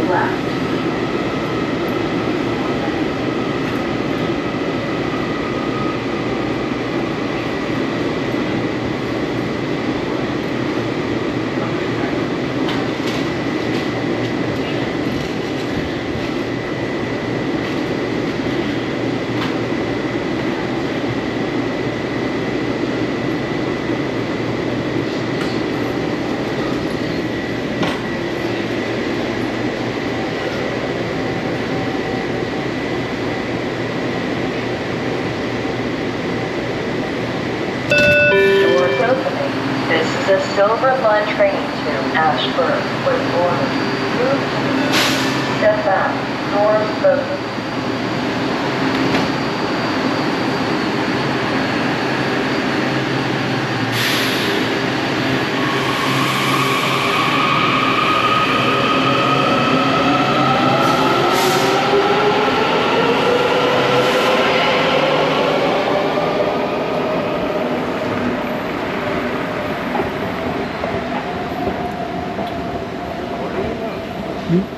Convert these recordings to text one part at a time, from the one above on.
left. Is Silver Line train to Ashburn was. Move step back. Doors open. Hmm?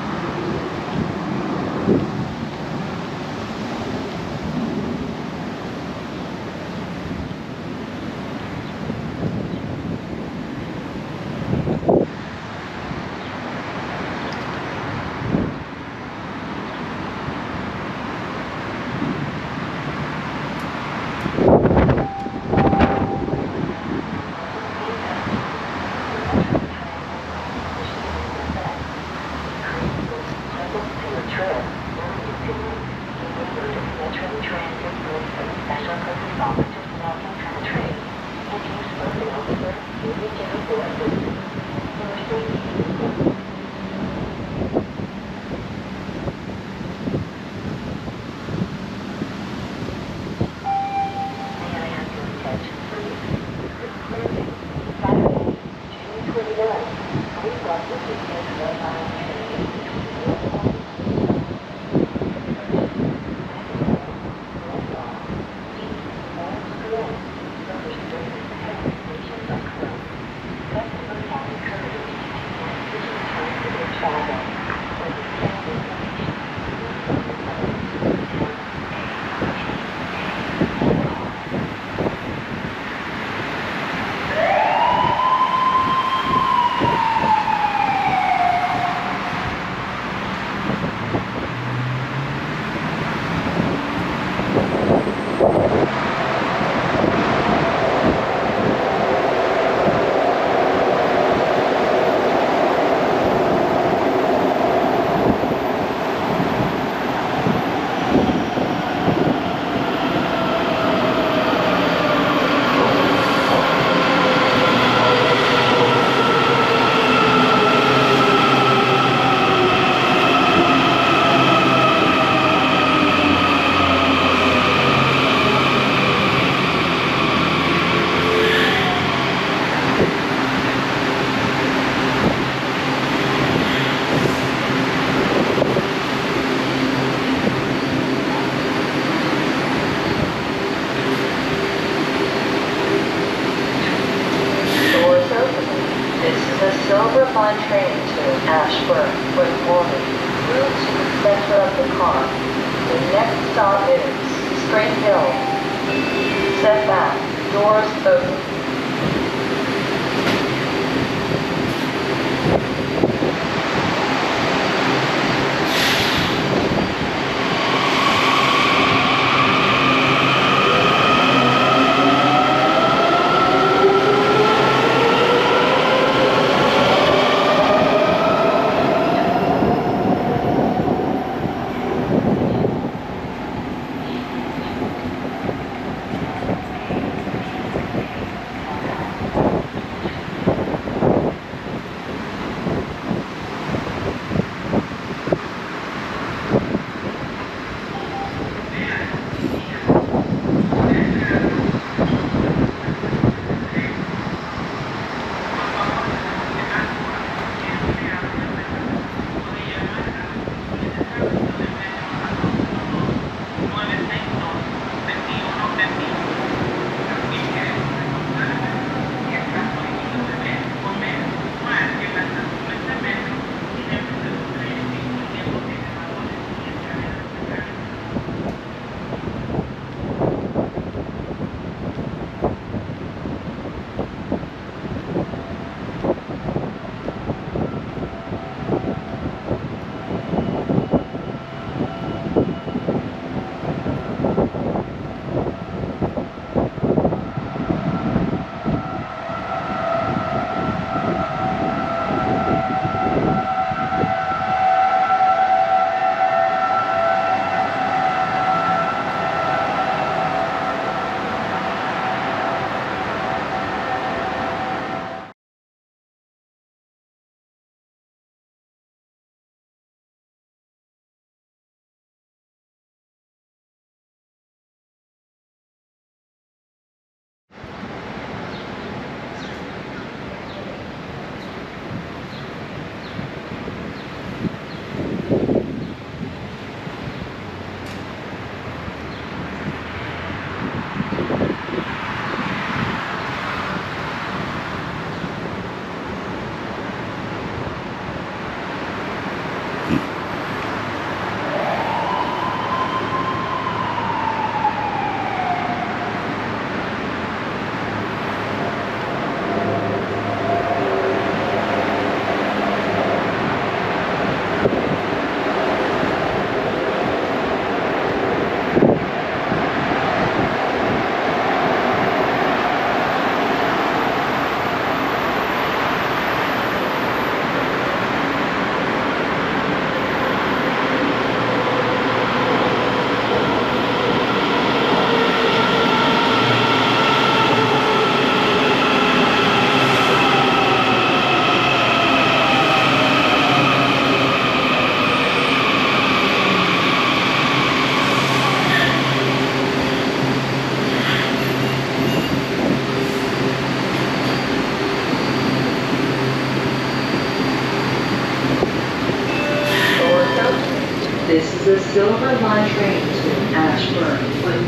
Silver train to Ashburn with Morgan through to the center of the car. The next stop is Spring Hill. Step back. Doors open. The Silver Line train to Ashburn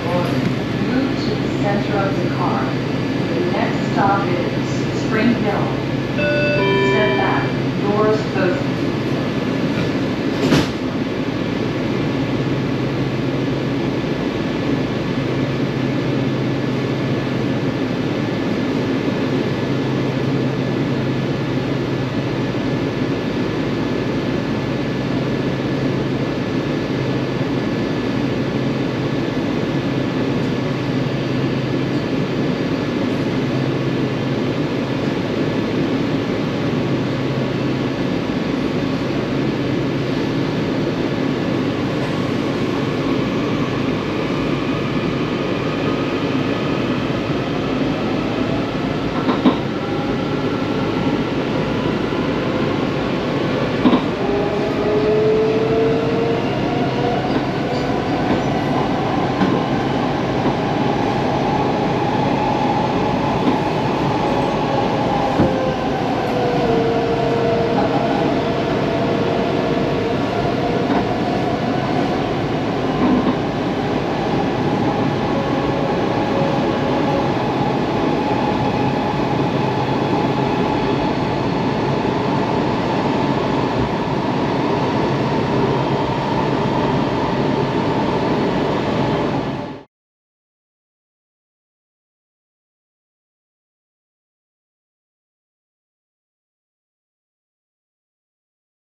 Morgan. Move to the center of the car. The next stop is Spring Hill. Step back, doors both